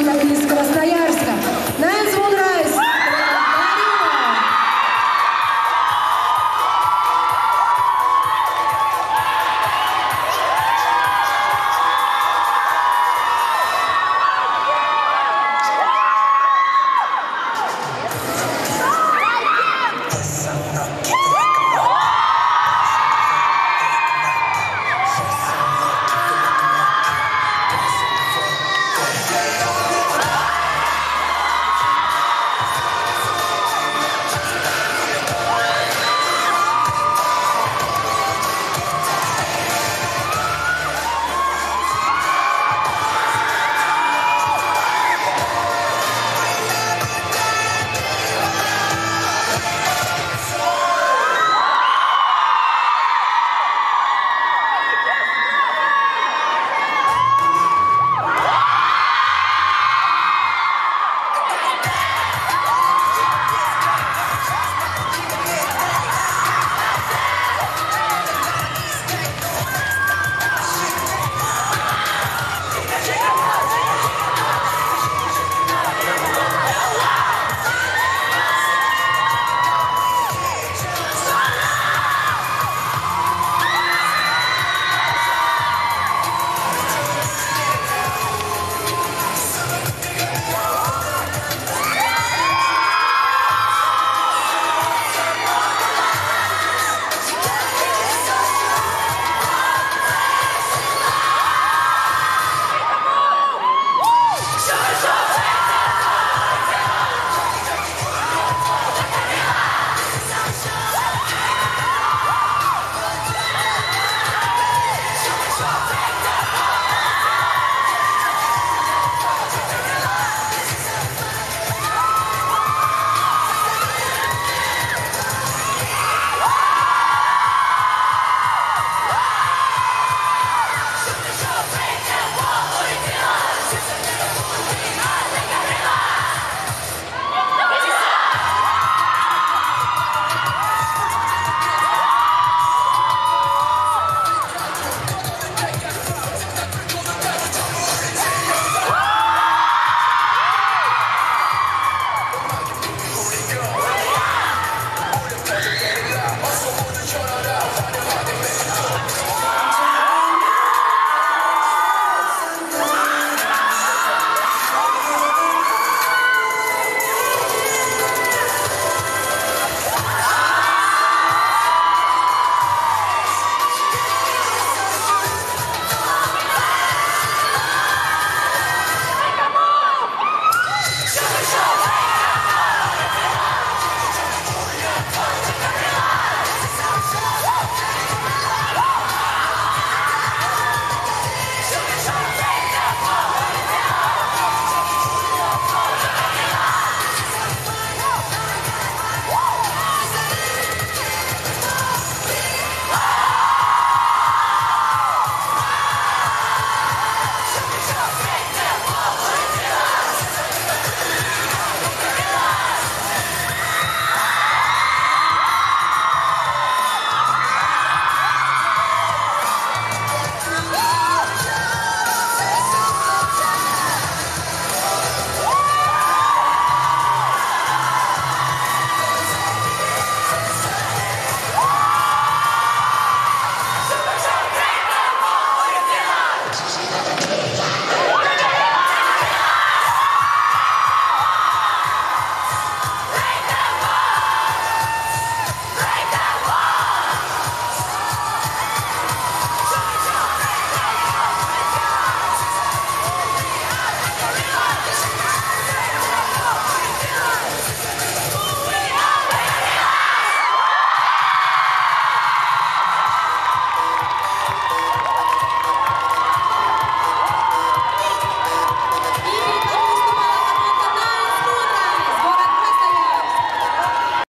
команда Киевского стоянка.